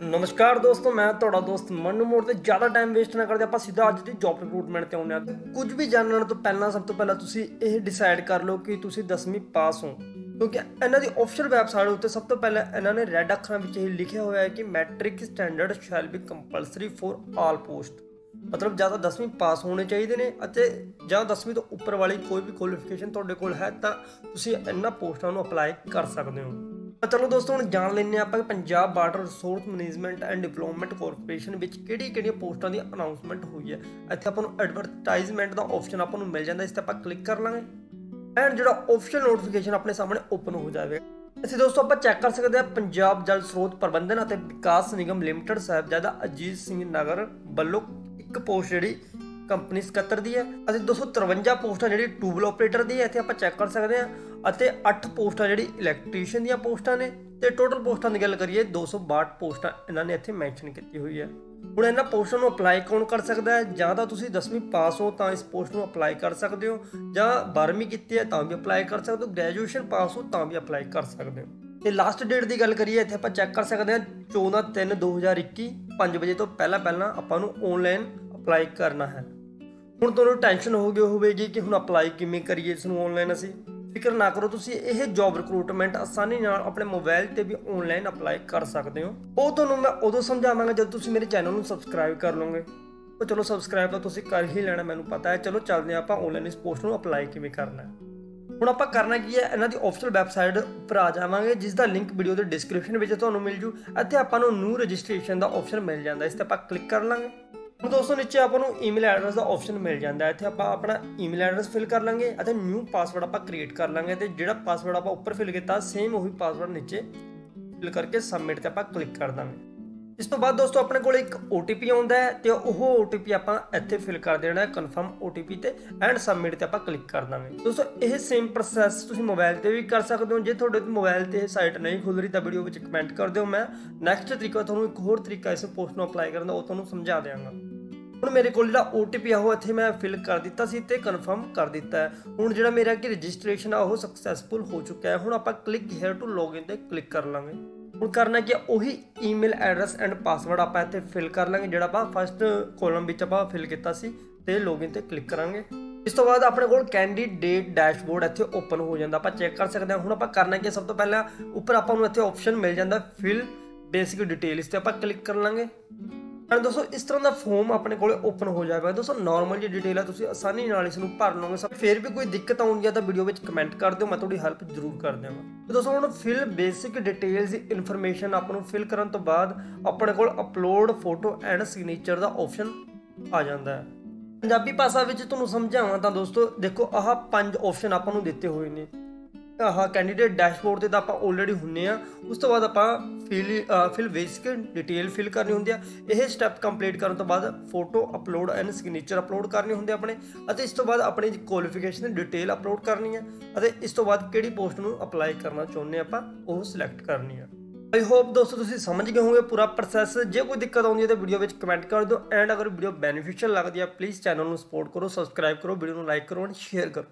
ਨਮਸਕਾਰ ਦੋਸਤੋ, ਮੈਂ ਤੁਹਾਡਾ ਦੋਸਤ ਮਨੂ ਮੋੜ ਤੇ ਜ਼ਿਆਦਾ ਟਾਈਮ ਵੇਸਟ ਨਾ ਕਰਦੇ, ਆਪਾਂ ਸਿੱਧਾ ਅੱਜ ਦੀ ਜੌਬ ਰਿਕਰੂਟਮੈਂਟ ਤੇ ਆਉਂਦੇ ਆ ਕੁਝ ਵੀ ਜਾਣਨ ਤੋਂ ਪਹਿਲਾਂ, ਸਭ ਤੋਂ ਪਹਿਲਾਂ ਤੁਸੀਂ ਇਹ ਡਿਸਾਈਡ ਕਰ ਲਓ ਕਿ ਤੁਸੀਂ 10ਵੀਂ ਪਾਸ ਹੋ। ਕਿਉਂਕਿ ਇਹਨਾਂ ਦੀ ਆਫੀਸ਼ੀਅਲ ਵੈਬਸਾਈਟ ਉੱਤੇ ਸਭ ਤੋਂ ਪਹਿਲਾਂ ਇਹਨਾਂ ਨੇ ਰੈੱਡ ਅੱਖਰਾਂ ਵਿੱਚ ਇਹ ਲਿਖਿਆ ਹੋਇਆ ਹੈ ਕਿ matric standard shall be compulsory for all post ਮਤਲਬ ਜਾਂ ਤਾਂ 10ਵੀਂ ਪਾਸ ਹੋਣੇ ਚਾਹੀਦੇ ਨੇ ਅਤੇ ਜਾਂ 10ਵੀਂ ਤੋਂ ਉੱਪਰ ਵਾਲੀ ਕੋਈ ਵੀ ਕੁਆਲੀਫਿਕੇਸ਼ਨ ਤੁਹਾਡੇ ਕੋਲ ਹੈ ਤਾਂ ਤੁਸੀਂ ਇਹਨਾਂ ਪੋਸਟਾਂ ਨੂੰ ਅਪਲਾਈ ਕਰ ਸਕਦੇ ਹੋ। ਤਾਂ ਚਲੋ ਦੋਸਤੋ, ਹੁਣ ਜਾਣ ਲੈਂਦੇ ਹਾਂ ਆਪਾਂ ਕਿ Punjab Water Resource Management and Development Corporation ਵਿੱਚ ਕਿਹੜੀ-ਕਿਹੜੀਆਂ ਪੋਸਟਾਂ ਦੀ ਅਨਾਉਂਸਮੈਂਟ ਹੋਈ ਹੈ। ਇੱਥੇ ਆਪਾਂ ਨੂੰ ਐਡਵਰਟਾਈਜ਼ਮੈਂਟ ਦਾ ਆਪਸ਼ਨ ਆਪਾਂ ਨੂੰ ਮਿਲ ਜਾਂਦਾ, ਇਸ ਤੇ ਆਪਾਂ ਕਲਿੱਕ ਕਰ ਲਾਂਗੇ। ਐਂਡ ਜਿਹੜਾ ਆਫੀਸ਼ੀਅਲ ਨੋਟੀਫਿਕੇਸ਼ਨ ਆਪਣੇ ਸਾਹਮਣੇ ਓਪਨ ਹੋ ਜਾਵੇਗਾ ਅਸੀਂ ਦੋਸਤੋ, ਆਪਾਂ ਚੈੱਕ ਕਰ ਸਕਦੇ ਹਾਂ ਪੰਜਾਬ ਜਲ ਸਰੋਤ ਪ੍ਰਬੰਧਨ ਅਤੇ ਵਿਕਾਸ ਨਿਗਮ ਲਿਮਟਿਡ ਸਾਹਿਬਜ਼ਾਦਾ ਅਜੀਤ ਸਿੰਘ ਨਗਰ ਵੱਲੋਂ ਇੱਕ ਪੋਸਟ ਜਿਹੜੀ ਕੰਪਨੀ ਸਕੱਤਰ ਦੀ ਹੈ ਅਤੇ 253 ਪੋਸਟਾਂ ਜਿਹੜੀ ਟੂਬਲ ਆਪਰੇਟਰ ਦੀ ਹੈ ਇੱਥੇ ਆਪਾਂ ਚੈੱਕ ਕਰ ਸਕਦੇ ਹਾਂ ਅਤੇ 8 ਪੋਸਟਾਂ ਜਿਹੜੀ ਇਲੈਕਟ੍ਰੀਸ਼ੀਅਨ ਦੀਆਂ ਪੋਸਟਾਂ ਨੇ। ਤੇ ਟੋਟਲ ਪੋਸਟਾਂ ਦੀ ਗੱਲ ਕਰੀਏ 262 ਪੋਸਟਾਂ ਇਹਨਾਂ ਨੇ ਇੱਥੇ ਮੈਂਸ਼ਨ ਕੀਤੀ ਹੋਈ ਹੈ ਹੁਣ ਇਹਨਾਂ ਪੋਸਟਾਂ ਨੂੰ ਅਪਲਾਈ ਕੌਣ ਕਰ ਸਕਦਾ ਹੈ? ਜਾਂ ਤਾਂ ਤੁਸੀਂ 10ਵੀਂ ਪਾਸ ਹੋ ਤਾਂ ਇਸ ਪੋਸਟ ਨੂੰ ਅਪਲਾਈ ਕਰ ਸਕਦੇ ਹੋ। ਜਾਂ 12ਵੀਂ ਕੀਤੀ ਹੈ ਤਾਂ ਵੀ ਅਪਲਾਈ ਕਰ ਸਕਦੇ ਹੋ। ਗ੍ਰੈਜੂਏਸ਼ਨ ਪਾਸ ਹੋ ਤਾਂ ਵੀ ਅਪਲਾਈ ਕਰ ਸਕਦੇ ਹੋ। ਤੇ ਲਾਸਟ ਡੇਟ ਦੀ ਗੱਲ ਕਰੀਏ, ਇੱਥੇ ਆਪਾਂ ਚੈੱਕ ਕਰ ਸਕਦੇ ਹਾਂ 14/3/2021 5 ਵਜੇ ਤੋਂ ਪਹਿਲਾਂ ਪਹਿਲਾਂ ਆਪਾਂ ਨੂੰ ਆਨਲਾਈਨ ਅਪਲਾਈ ਕਰਨਾ ਹੈ। ਹੁਣ ਤੁਹਾਨੂੰ ਟੈਨਸ਼ਨ ਹੋ ਗਈ ਹੋਵੇਗੀ ਕਿ ਹੁਣ ਅਪਲਾਈ ਕਿਵੇਂ ਕਰੀਏ ਇਸ ਨੂੰ ਆਨਲਾਈਨ ਅਸੀਂ। ਫਿਕਰ ਨਾ ਕਰੋ ਤੁਸੀਂ, ਇਹ ਜੌਬ ਰਿਕਰੂਟਮੈਂਟ ਆਸਾਨੀ ਨਾਲ ਆਪਣੇ ਮੋਬਾਈਲ ਤੇ ਵੀ ਆਨਲਾਈਨ ਅਪਲਾਈ ਕਰ ਸਕਦੇ ਹੋ। ਉਹ ਤੁਹਾਨੂੰ ਮੈਂ ਉਦੋਂ ਸਮਝਾਵਾਂਗਾ ਜਦ ਤੁਸੀਂ ਮੇਰੇ ਚੈਨਲ ਨੂੰ ਸਬਸਕ੍ਰਾਈਬ ਕਰ ਲਓਗੇ। ਤਾਂ ਚਲੋ ਸਬਸਕ੍ਰਾਈਬ ਤਾਂ ਤੁਸੀਂ ਕਰ ਹੀ ਲੈਣਾ, ਮੈਨੂੰ ਪਤਾ ਹੈ। ਚਲੋ ਚੱਲਦੇ ਹਾਂ ਆਪਾਂ ਆਨਲਾਈਨ ਇਸ ਪੋਸਟ ਨੂੰ ਅਪਲਾਈ ਕਿਵੇਂ ਕਰਨਾ ਹੈ। ਹੁਣ ਆਪਾਂ ਕਰਨਾ ਕੀ ਹੈ, ਇਹਨਾਂ ਦੀ ਆਫੀਸ਼ੀਅਲ ਵੈਬਸਾਈਟ ਉੱਪਰ ਆ ਜਾਵਾਂਗੇ ਜਿਸ ਦਾ ਲਿੰਕ ਵੀਡੀਓ ਦੇ ਡਿਸਕ੍ਰਿਪਸ਼ਨ ਵਿੱਚ ਤੁਹਾਨੂੰ ਮਿਲ ਜੂ। ਇੱਥੇ ਆਪਾਂ ਨੂੰ ਨਿਊ ਰਜਿਸਟ੍ਰੇਸ਼ਨ ਦਾ ਆਪਸ਼ਨ ਮਿਲ ਜਾਂਦਾ, ਇਸ ਤੇ ਆਪਾਂ ਕਲਿੱਕ ਕਰ ਲਾਂਗੇ। ਹੁਣ ਦੋਸਤੋ ਨੀਚੇ ਆਪਾਂ ਨੂੰ ਈਮੇਲ ਐਡਰੈਸ ਦਾ ਆਪਸ਼ਨ ਮਿਲ ਜਾਂਦਾ ਹੈ। ਇੱਥੇ ਆਪਾਂ ਆਪਣਾ ਈਮੇਲ ਐਡਰੈਸ ਫਿਲ ਕਰ ਲਾਂਗੇ ਅਤੇ ਨਿਊ ਪਾਸਵਰਡ ਆਪਾਂ ਕ੍ਰੀਏਟ ਕਰ ਲਾਂਗੇ ਤੇ ਜਿਹੜਾ ਪਾਸਵਰਡ ਆਪਾਂ ਉੱਪਰ ਫਿਲ ਕੀਤਾ ਸੇਮ ਉਹੀ ਪਾਸਵਰਡ ਨੀਚੇ ਫਿਲ ਕਰਕੇ ਸਬਮਿਟ ਤੇ ਆਪਾਂ ਕਲਿੱਕ ਕਰ ਦਾਂਗੇ। ਇਸ ਤੋਂ ਬਾਅਦ ਦੋਸਤੋ ਆਪਣੇ ਕੋਲ ਇੱਕ OTP ਆਉਂਦਾ ਹੈ ਤੇ ਉਹ OTP ਆਪਾਂ ਇੱਥੇ ਫਿਲ ਕਰ ਦੇਣਾ ਹੈ ਕਨਫਰਮ OTP ਤੇ ਐਂਡ ਸਬਮਿਟ ਤੇ ਆਪਾਂ ਕਲਿੱਕ ਕਰ ਦਾਂਗੇ। ਦੋਸਤੋ, ਇਹ ਸੇਮ ਪ੍ਰੋਸੈਸ ਤੁਸੀਂ ਮੋਬਾਈਲ ਤੇ ਵੀ ਕਰ ਸਕਦੇ ਹੋ। ਜੇ ਤੁਹਾਡੇ ਮੋਬਾਈਲ ਤੇ ਇਹ ਸਾਈਟ ਨਹੀਂ ਖੁੱਲ ਰਹੀ ਤਾਂ ਵੀਡੀਓ ਵਿੱਚ ਕਮੈਂਟ ਕਰ ਦਿਓ ਮੈਂ। ਨੈਕਸਟ ਤਰੀਕਾ ਤੁਹਾਨੂੰ ਇੱਕ ਹੋਰ ਤਰੀਕਾ ਇਸ ਪੋਸਟ ਨੂੰ ਅਪਲਾਈ ਕਰਨ ਦਾ, ਉਹ ਤੁਹਾਨੂੰ ਸਮਝਾ ਦਿਆਂਗਾ। ਹੁਣ ਮੇਰੇ ਕੋਲ ਜਿਹੜਾ OTP ਆ, ਉਹ ਇੱਥੇ ਮੈਂ ਫਿਲ ਕਰ ਦਿੱਤਾ ਸੀ ਤੇ ਕਨਫਰਮ ਕਰ ਦਿੱਤਾ ਹੈ। ਹੁਣ ਜਿਹੜਾ ਮੇਰਾ ਕਿ ਰਜਿਸਟ੍ਰੇਸ਼ਨ ਆ, ਉਹ ਸਕਸੈਸਫੁਲ ਹੋ ਚੁੱਕਾ ਹੈ। ਹੁਣ ਆਪਾਂ ਕਲਿੱਕ ਹੇਅਰ ਟੂ ਲੌਗਇਨ ਤੇ ਕਲਿੱਕ ਕਰ ਲਾਂਗੇ। ਹੁਣ ਕਰਨਾ ਕੀ ਉਹੀ ਈਮੇਲ ਐਡਰੈਸ ਐਂਡ ਪਾਸਵਰਡ ਆਪਾਂ ਇੱਥੇ ਫਿਲ ਕਰ ਲਾਂਗੇ, ਜਿਹੜਾ ਆਪਾਂ ਫਸਟ ਕਾਲਮ ਵਿੱਚ ਆਪਾਂ ਫਿਲ ਕੀਤਾ ਸੀ ਤੇ ਲੌਗਇਨ ਤੇ ਕਲਿੱਕ ਕਰਾਂਗੇ। ਇਸ ਤੋਂ ਬਾਅਦ ਆਪਣੇ ਕੋਲ ਕੈਂਡੀਡੇਟ ਡੈਸ਼ਬੋਰਡ ਇੱਥੇ ਓਪਨ ਹੋ ਜਾਂਦਾ, ਆਪਾਂ ਚੈੱਕ ਕਰ ਸਕਦੇ ਹਾਂ। ਹੁਣ ਆਪਾਂ ਕਰਨਾ ਕੀ ਸਭ ਤੋਂ ਪਹਿਲਾਂ ਉੱਪਰ ਆਪਾਂ ਨੂੰ ਇੱਥੇ ਆਪਸ਼ਨ ਮਿਲ ਜਾਂਦਾ ਫਿਲ ਬੇਸਿਕ ਡਿਟੇਲ ਇਸ ਤੇ ਆਪਾਂ ਕਲਿੱਕ ਕਰ ਲਾਂਗੇ। ਐਂਡ ਦੋਸਤੋ, ਇਸ ਤਰ੍ਹਾਂ ਦਾ ਫੋਮ ਆਪਣੇ ਕੋਲੇ ਓਪਨ ਹੋ ਜਾਵੇਗਾ। ਦੋਸਤੋ ਨਾਰਮਲ ਜੀ ਡਿਟੇਲ ਆ, ਤੁਸੀਂ ਆਸਾਨੀ ਨਾਲ ਇਸ ਨੂੰ ਭਰ ਲਓਗੇ। ਸਭ, ਫੇਰ ਵੀ ਕੋਈ ਦਿੱਕਤ ਆਉਂਦੀ ਆ ਤਾਂ ਵੀਡੀਓ ਵਿੱਚ ਕਮੈਂਟ ਕਰ ਦਿਓ, ਮੈਂ ਤੁਹਾਡੀ ਹੈਲਪ ਜ਼ਰੂਰ ਕਰ ਦੇਵਾਂਗਾ ਦੋਸਤੋ, ਹੁਣ ਫਿਲ ਬੇਸਿਕ ਡਿਟੇਲਸ ਦੀ ਇਨਫੋਰਮੇਸ਼ਨ ਆਪਾਂ ਨੂੰ ਫਿਲ ਕਰਨ ਤੋਂ ਬਾਅਦ ਆਪਣੇ ਕੋਲ ਅਪਲੋਡ ਫੋਟੋ ਐਂਡ ਸਿਗਨੇਚਰ ਦਾ ਆਪਸ਼ਨ ਆ ਜਾਂਦਾ ਹੈ। ਪੰਜਾਬੀ ਭਾਸ਼ਾ ਵਿੱਚ ਤੁਹਾਨੂੰ ਸਮਝਾਵਾਂ ਤਾਂ ਦੋਸਤੋ, ਦੇਖੋ, ਆਹ ਪੰਜ ਆਪਸ਼ਨ ਆਪਾਂ ਨੂੰ ਦਿੱਤੇ ਹੋਏ ਨੇ। ਆਹ ਕੈਂਡੀਡੇਟ ਡੈਸ਼ਬੋਰਡ ਤੇ ਤਾਂ ਆਪਾਂ ਆਲਰੇਡੀ ਹੁੰਨੇ ਆ। ਉਸ ਤੋਂ ਬਾਅਦ ਆਪਾਂ fill fill basic detail fill ਕਰਨੀ ਹੁੰਦੀ ਆ। ਇਹ ਸਟੈਪ ਕੰਪਲੀਟ ਕਰਨ ਤੋਂ ਬਾਅਦ photo upload and signature upload ਕਰਨੇ ਹੁੰਦੇ ਆਪਣੇ। ਅਤੇ ਇਸ ਤੋਂ ਬਾਅਦ ਆਪਣੀ ਕੁਆਲੀਫਿਕੇਸ਼ਨ ਦੀ ਡਿਟੇਲ ਅਪਲੋਡ ਕਰਨੀ ਹੈ ਅਤੇ ਇਸ ਤੋਂ ਬਾਅਦ ਕਿਹੜੀ ਪੋਸਟ ਨੂੰ ਅਪਲਾਈ ਕਰਨਾ ਚਾਹੁੰਦੇ ਆਪਾਂ, ਉਹ ਸਿਲੈਕਟ ਕਰਨੀ ਹੈ ਆਈ ਹੋਪ ਦੋਸਤੋ ਤੁਸੀਂ ਸਮਝ ਗਏ ਹੋਵੋਗੇ ਪੂਰਾ ਪ੍ਰੋਸੈਸ ਜੇ ਕੋਈ ਦਿੱਕਤ ਆਉਂਦੀ ਹੈ ਤਾਂ ਵੀਡੀਓ ਵਿੱਚ ਕਮੈਂਟ ਕਰ ਦਿਓ। ਐਂਡ ਅਗਰ ਵੀਡੀਓ ਬੈਨੀਫੀਸ਼ੀਅਲ ਲੱਗਦੀ ਹੈ ਪਲੀਜ਼ ਚੈਨਲ ਨੂੰ ਸਪੋਰਟ ਕਰੋ ਸਬਸਕ੍ਰਾਈਬ ਕਰੋ ਵੀਡੀਓ ਨੂੰ ਲਾਈਕ ਕਰੋ ਐਂਡ ਸ਼ੇਅਰ ਕਰੋ।